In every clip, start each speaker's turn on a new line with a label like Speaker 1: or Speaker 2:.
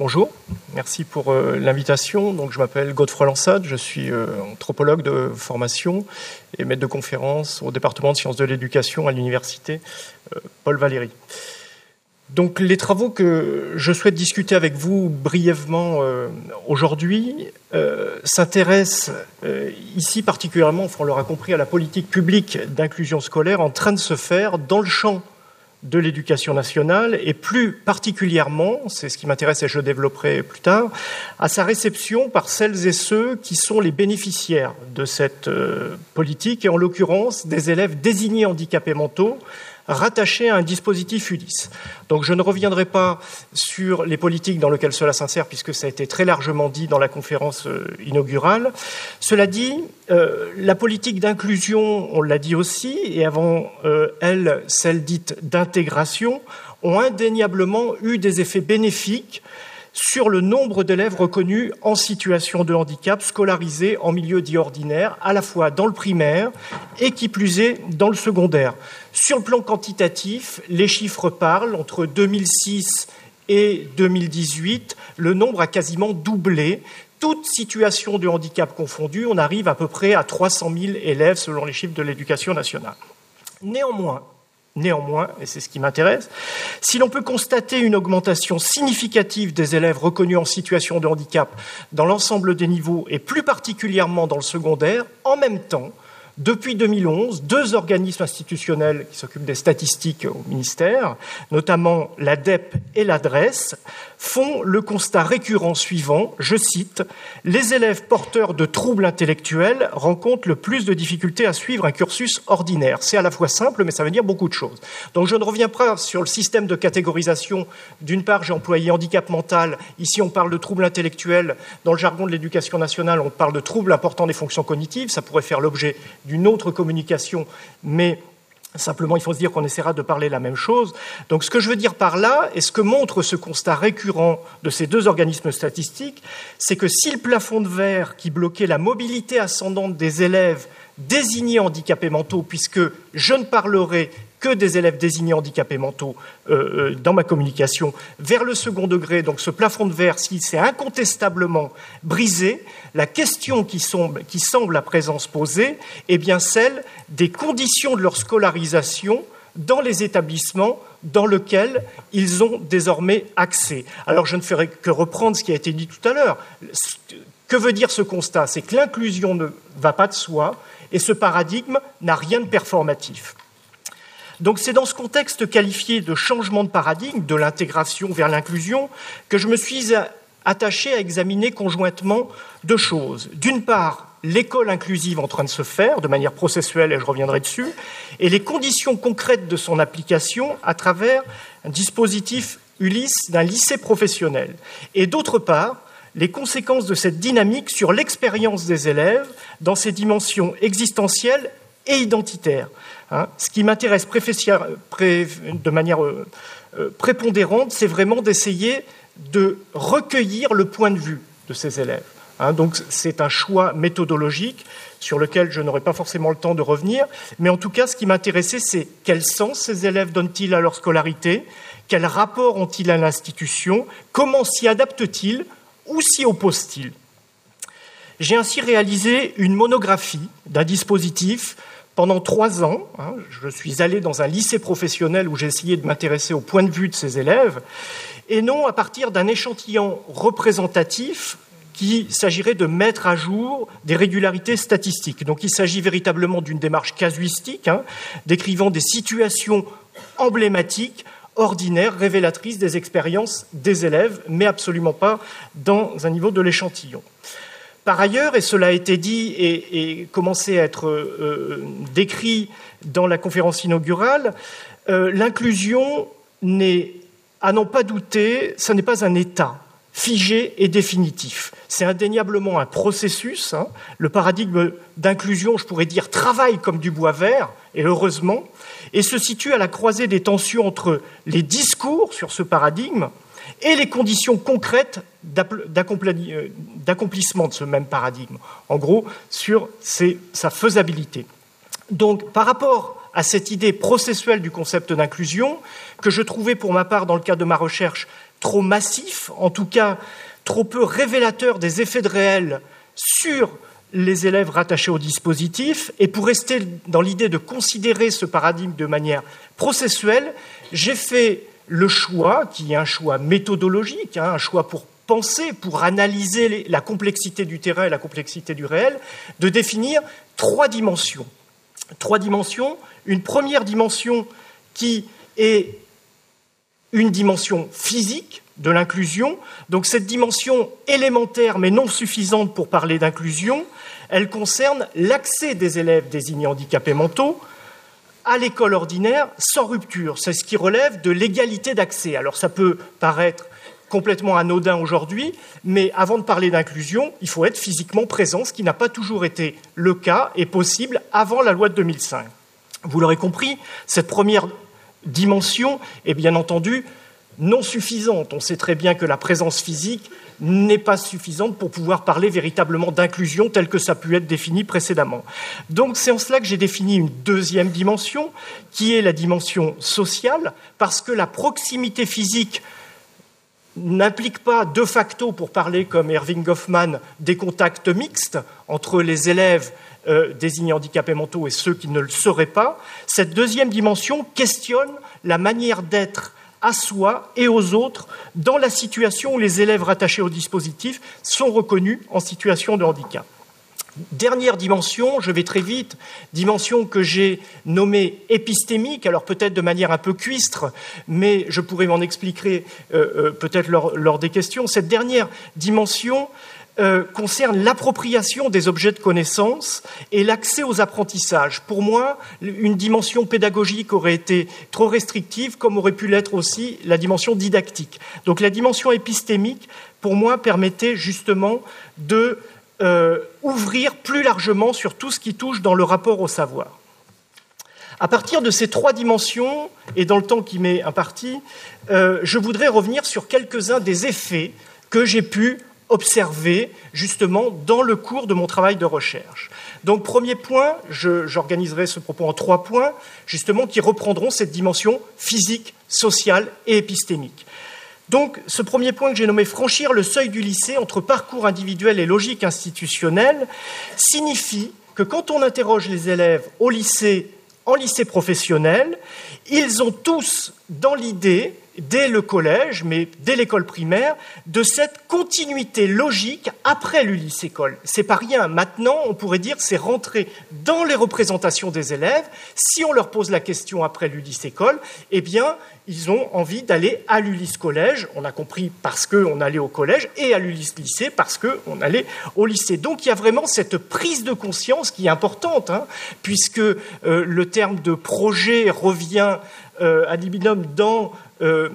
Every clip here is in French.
Speaker 1: Bonjour, merci pour euh, l'invitation. Donc, je m'appelle Godefroy Lansade, je suis euh, anthropologue de formation et maître de conférence au département de sciences de l'éducation à l'université euh, Paul Valéry. Donc, les travaux que je souhaite discuter avec vous brièvement aujourd'hui s'intéressent ici particulièrement, on l'aura compris, à la politique publique d'inclusion scolaire en train de se faire dans le champ de l'éducation nationale et plus particulièrement, c'est ce qui m'intéresse et je développerai plus tard, à sa réception par celles et ceux qui sont les bénéficiaires de cette euh, politique et en l'occurrence des élèves désignés handicapés mentaux rattaché à un dispositif ULIS. Donc je ne reviendrai pas sur les politiques dans lesquelles cela s'insère, puisque ça a été très largement dit dans la conférence euh, inaugurale. Cela dit, euh, la politique d'inclusion, on l'a dit aussi, et avant euh, elle, celle dite d'intégration, ont indéniablement eu des effets bénéfiques sur le nombre d'élèves reconnus en situation de handicap scolarisés en milieu dit ordinaire, à la fois dans le primaire et qui plus est dans le secondaire. Sur le plan quantitatif, les chiffres parlent. Entre 2006 et 2018, le nombre a quasiment doublé. Toute situation de handicap confondue, on arrive à peu près à 300 000 élèves selon les chiffres de l'éducation nationale. Néanmoins, Néanmoins, et c'est ce qui m'intéresse, si l'on peut constater une augmentation significative des élèves reconnus en situation de handicap dans l'ensemble des niveaux et plus particulièrement dans le secondaire, en même temps, depuis 2011, deux organismes institutionnels qui s'occupent des statistiques au ministère, notamment l'ADEP et l'ADRESS, font le constat récurrent suivant, je cite, Les élèves porteurs de troubles intellectuels rencontrent le plus de difficultés à suivre un cursus ordinaire. C'est à la fois simple, mais ça veut dire beaucoup de choses. Donc je ne reviens pas sur le système de catégorisation. D'une part, j'ai employé handicap mental. Ici, on parle de troubles intellectuels. Dans le jargon de l'éducation nationale, on parle de troubles importants des fonctions cognitives. Ça pourrait faire l'objet d'une autre communication, mais Simplement, il faut se dire qu'on essaiera de parler la même chose. Donc, ce que je veux dire par là, et ce que montre ce constat récurrent de ces deux organismes statistiques, c'est que si le plafond de verre qui bloquait la mobilité ascendante des élèves désignés handicapés mentaux, puisque je ne parlerai que des élèves désignés handicapés mentaux euh, euh, dans ma communication vers le second degré, donc ce plafond de verre, s'il s'est incontestablement brisé, la question qui semble, qui semble à présent se poser est bien celle des conditions de leur scolarisation dans les établissements dans lesquels ils ont désormais accès. Alors je ne ferai que reprendre ce qui a été dit tout à l'heure. Que veut dire ce constat? C'est que l'inclusion ne va pas de soi et ce paradigme n'a rien de performatif. Donc c'est dans ce contexte qualifié de changement de paradigme, de l'intégration vers l'inclusion, que je me suis attaché à examiner conjointement deux choses. D'une part, l'école inclusive en train de se faire de manière processuelle, et je reviendrai dessus, et les conditions concrètes de son application à travers un dispositif Ulysse d'un lycée professionnel. Et d'autre part, les conséquences de cette dynamique sur l'expérience des élèves dans ses dimensions existentielles et identitaires. Hein. ce qui m'intéresse de manière euh, euh, prépondérante, c'est vraiment d'essayer de recueillir le point de vue de ces élèves. Hein. donc c'est un choix méthodologique sur lequel je n'aurai pas forcément le temps de revenir, mais en tout cas ce qui m'intéressait c'est quel sens ces élèves donnent-ils à leur scolarité, quel rapport ont-ils à l'institution, comment s'y adaptent-ils ou s'y opposent-ils. J'ai ainsi réalisé une monographie d'un dispositif pendant trois ans, hein, je suis allé dans un lycée professionnel où j'ai essayé de m'intéresser au point de vue de ces élèves, et non à partir d'un échantillon représentatif qu'il s'agirait de mettre à jour des régularités statistiques. Donc il s'agit véritablement d'une démarche casuistique, hein, décrivant des situations emblématiques, ordinaires, révélatrices des expériences des élèves, mais absolument pas dans un niveau de l'échantillon. Par ailleurs, et cela a été dit et, commencé à être euh, décrit dans la conférence inaugurale, euh, l'inclusion n'est, à n'en pas douter, ce n'est pas un état figé et définitif. C'est indéniablement un processus. Hein. Le paradigme d'inclusion, je pourrais dire, travaille comme du bois vert, et heureusement, et se situe à la croisée des tensions entre les discours sur ce paradigme et les conditions concrètes euh, d'accomplissement de ce même paradigme, en gros, sur sa faisabilité. Donc, par rapport à cette idée processuelle du concept d'inclusion, que je trouvais pour ma part, dans le cadre de ma recherche, trop massif, en tout cas trop peu révélateur des effets de réel sur les élèves rattachés au dispositif. Et pour rester dans l'idée de considérer ce paradigme de manière processuelle, j'ai fait le choix, qui est un choix méthodologique, hein, un choix pour pour analyser la complexité du terrain et la complexité du réel, de définir trois dimensions. Trois dimensions. Une première dimension qui est une dimension physique de l'inclusion. Donc cette dimension élémentaire mais non suffisante pour parler d'inclusion, elle concerne l'accès des élèves désignés handicapés mentaux à l'école ordinaire sans rupture. C'est ce qui relève de l'égalité d'accès. Alors ça peut paraître complètement anodin aujourd'hui, mais avant de parler d'inclusion, il faut être physiquement présent, ce qui n'a pas toujours été le cas et possible avant la loi de 2005. Vous l'aurez compris, cette première dimension est bien entendu non suffisante. On sait très bien que la présence physique n'est pas suffisante pour pouvoir parler véritablement d'inclusion telle que ça a pu être défini précédemment. Donc c'est en cela que j'ai défini une deuxième dimension, qui est la dimension sociale, parce que la proximité physique n'implique pas de facto, pour parler comme Erving Goffman, des contacts mixtes entre les élèves euh, désignés handicapés mentaux et ceux qui ne le seraient pas. Cette deuxième dimension questionne la manière d'être à soi et aux autres dans la situation où les élèves rattachés au dispositif sont reconnus en situation de handicap. Dernière dimension, je vais très vite, dimension que j'ai nommée épistémique, alors peut-être de manière un peu cuistre, mais je pourrais m'en expliquer euh, euh, peut-être lors, des questions. Cette dernière dimension, euh, concerne l'appropriation des objets de connaissance et l'accès aux apprentissages. Pour moi, une dimension pédagogique aurait été trop restrictive, comme aurait pu l'être aussi la dimension didactique. Donc la dimension épistémique, pour moi, permettait justement de ouvrir plus largement sur tout ce qui touche dans le rapport au savoir. À partir de ces trois dimensions, et dans le temps qui m'est imparti, euh, je voudrais revenir sur quelques-uns des effets que j'ai pu observé justement dans le cours de mon travail de recherche. Donc premier point, j'organiserai ce propos en trois points, justement, qui reprendront cette dimension physique, sociale et épistémique. Donc ce premier point que j'ai nommé franchir le seuil du lycée entre parcours individuel et logique institutionnelle signifie que quand on interroge les élèves au lycée, en lycée professionnel, ils ont tous dans l'idée dès le collège, mais dès l'école primaire, de cette continuité logique après l'Ulysse-école. C'est pas rien. Maintenant, on pourrait dire c'est rentrer dans les représentations des élèves. Si on leur pose la question après l'Ulysse-école, eh bien, ils ont envie d'aller à l'Ulysse collège. On a compris parce qu'on allait au collège et à l'Ulysse lycée parce qu'on allait au lycée. Donc il y a vraiment cette prise de conscience qui est importante, hein, puisque euh, le terme de projet revient ad libidum dans euh,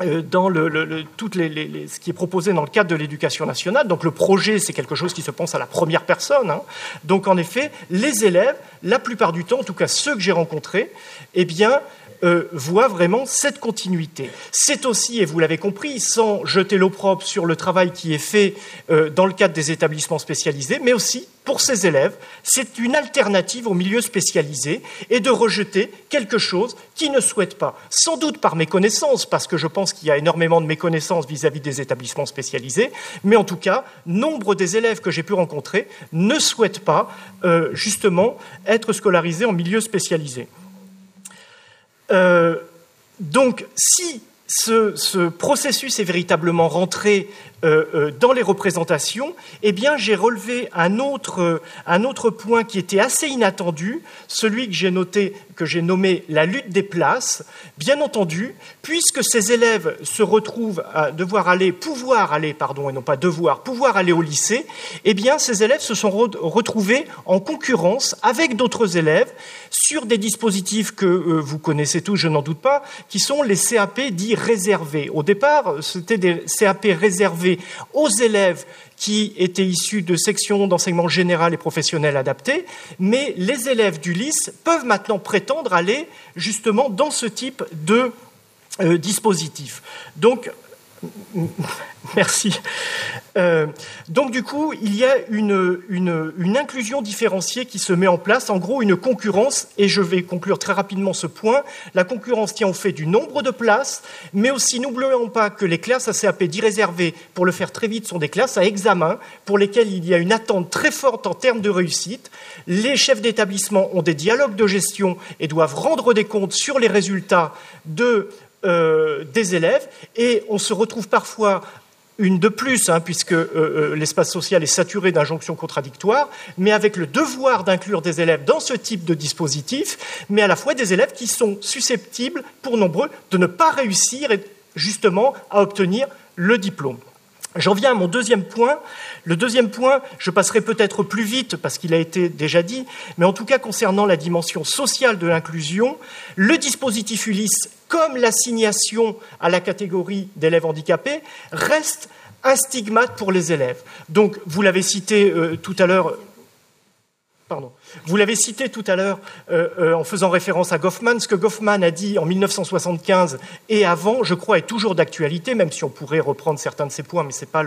Speaker 1: euh, dans le, ce qui est proposé dans le cadre de l'éducation nationale. Donc le projet, c'est quelque chose qui se pense à la première personne. Hein. Donc en effet, les élèves, la plupart du temps, en tout cas ceux que j'ai rencontrés, eh bien, euh, voit vraiment cette continuité. C'est aussi, et vous l'avez compris, sans jeter l'opprobre sur le travail qui est fait euh, dans le cadre des établissements spécialisés, mais aussi pour ces élèves, c'est une alternative au milieu spécialisé et de rejeter quelque chose qu'ils ne souhaitent pas. Sans doute par méconnaissance, parce que je pense qu'il y a énormément de méconnaissance vis-à-vis des établissements spécialisés, mais en tout cas, nombre des élèves que j'ai pu rencontrer ne souhaitent pas euh, justement être scolarisés en milieu spécialisé. Euh, donc, si ce, processus est véritablement rentré euh, euh, dans les représentations, eh j'ai relevé un autre point qui était assez inattendu, celui que j'ai noté, que j'ai nommé la lutte des places. Bien entendu, puisque ces élèves se retrouvent à devoir aller, pouvoir aller, pardon, et non pas devoir, pouvoir aller au lycée, eh bien, ces élèves se sont retrouvés en concurrence avec d'autres élèves sur des dispositifs que euh, vous connaissez tous, je n'en doute pas, qui sont les CAP dits réservés. Au départ, c'était des CAP réservés aux élèves qui étaient issus de sections d'enseignement général et professionnel adapté, mais les élèves du LIS peuvent maintenant prétendre aller justement dans ce type de euh, dispositif. Donc, Merci. Euh, donc du coup, il y a une, une, inclusion différenciée qui se met en place, en gros une concurrence, et je vais conclure très rapidement ce point. La concurrence tient au fait du nombre de places, mais aussi n'oublions pas que les classes à CAP pour le faire très vite, sont des classes à examen, pour lesquelles il y a une attente très forte en termes de réussite. Les chefs d'établissement ont des dialogues de gestion et doivent rendre des comptes sur les résultats de euh, des élèves et on se retrouve parfois une de plus, hein, puisque euh, euh, l'espace social est saturé d'injonctions contradictoires, mais avec le devoir d'inclure des élèves dans ce type de dispositif, mais à la fois des élèves qui sont susceptibles, pour nombreux, de ne pas réussir justement à obtenir le diplôme. J'en viens à mon deuxième point. Le deuxième point, je passerai peut-être plus vite parce qu'il a été déjà dit, mais en tout cas concernant la dimension sociale de l'inclusion, le dispositif Ulysse, comme l'assignation à la catégorie d'élèves handicapés, reste un stigmate pour les élèves. Donc, vous l'avez cité euh, tout à l'heure, vous l'avez cité tout à l'heure euh, euh, en faisant référence à Goffman. Ce que Goffman a dit en 1975 et avant, je crois, est toujours d'actualité, même si on pourrait reprendre certains de ses points, mais ce n'est pas,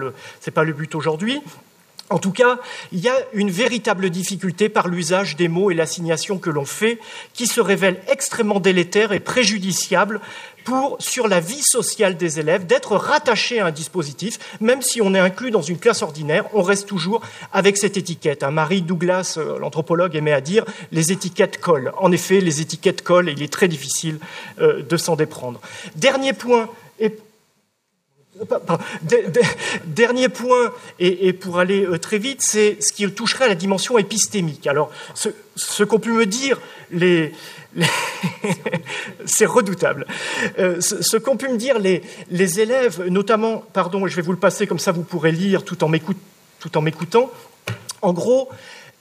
Speaker 1: pas le but aujourd'hui. En tout cas, il y a une véritable difficulté par l'usage des mots et l'assignation que l'on fait, qui se révèle extrêmement délétère et préjudiciable pour, sur la vie sociale des élèves, d'être rattaché à un dispositif, même si on est inclus dans une classe ordinaire, on reste toujours avec cette étiquette. Marie Douglas, euh, l'anthropologue, aimait à dire les étiquettes collent. En effet, les étiquettes collent et il est très difficile euh, de s'en déprendre. Dernier point, Dernier point, et, pour aller euh, très vite, c'est ce qui toucherait à la dimension épistémique. Alors, ce, qu'ont pu me dire les, c'est redoutable. Euh, ce, qu'ont pu me dire les, les, élèves, notamment, pardon, je vais vous le passer comme ça, vous pourrez lire tout en m'écoutant. En gros,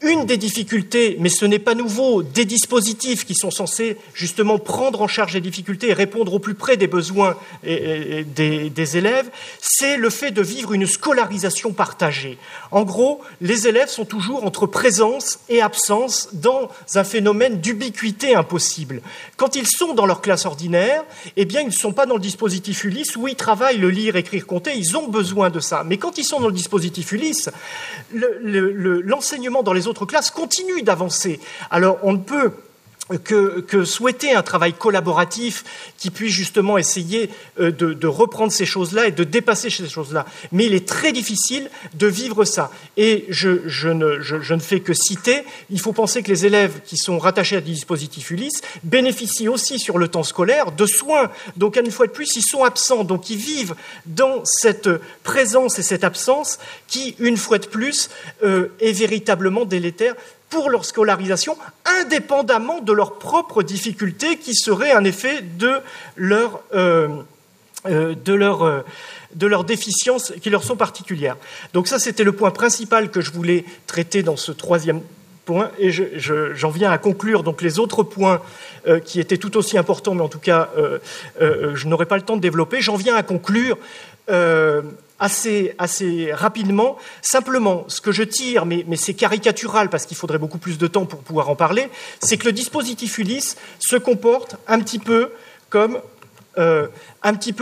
Speaker 1: une des difficultés, mais ce n'est pas nouveau, des dispositifs qui sont censés justement prendre en charge les difficultés et répondre au plus près des besoins des, élèves, c'est le fait de vivre une scolarisation partagée. En gros, les élèves sont toujours entre présence et absence dans un phénomène d'ubiquité impossible. Quand ils sont dans leur classe ordinaire, eh bien, ils ne sont pas dans le dispositif Ulysse où ils travaillent le lire, écrire, compter, ils ont besoin de ça. Mais quand ils sont dans le dispositif Ulysse, l'enseignement dans les autres classe continue d'avancer. Alors on ne peut que, souhaiter un travail collaboratif qui puisse justement essayer euh, de, reprendre ces choses-là et de dépasser ces choses-là. Mais il est très difficile de vivre ça. Et je, ne, fais que citer, il faut penser que les élèves qui sont rattachés à des dispositifs Ulysse bénéficient aussi sur le temps scolaire de soins. Donc, une fois de plus, ils sont absents. Donc, ils vivent dans cette présence et cette absence qui, une fois de plus, euh, est véritablement délétère pour leur scolarisation, indépendamment de leurs propres difficultés qui seraient un effet de leur, euh, euh, de leur, euh, de leurs déficiences qui leur sont particulières. Donc ça, c'était le point principal que je voulais traiter dans ce troisième point, et j'en viens à conclure donc les autres points qui étaient tout aussi importants, mais en tout cas, je n'aurai pas le temps de développer. J'en viens à conclure assez, rapidement. Simplement, ce que je tire, mais, c'est caricatural parce qu'il faudrait beaucoup plus de temps pour pouvoir en parler, c'est que le dispositif Ulysse se comporte un petit peu comme euh, un petit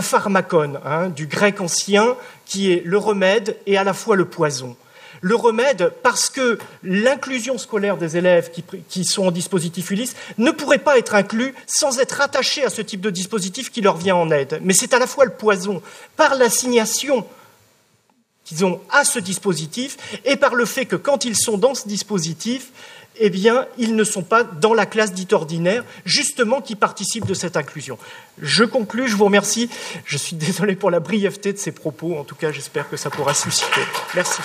Speaker 1: pharmacone, hein, du grec ancien, qui est le remède et à la fois le poison le remède parce que l'inclusion scolaire des élèves qui, sont en dispositif Ulysse ne pourrait pas être inclus sans être attaché à ce type de dispositif qui leur vient en aide. Mais c'est à la fois le poison par l'assignation qu'ils ont à ce dispositif et par le fait que quand ils sont dans ce dispositif, eh bien, ils ne sont pas dans la classe dite ordinaire, justement, qui participe de cette inclusion. Je conclus, je vous remercie. Je suis désolé pour la brièveté de ces propos. En tout cas, j'espère que ça pourra susciter. Merci.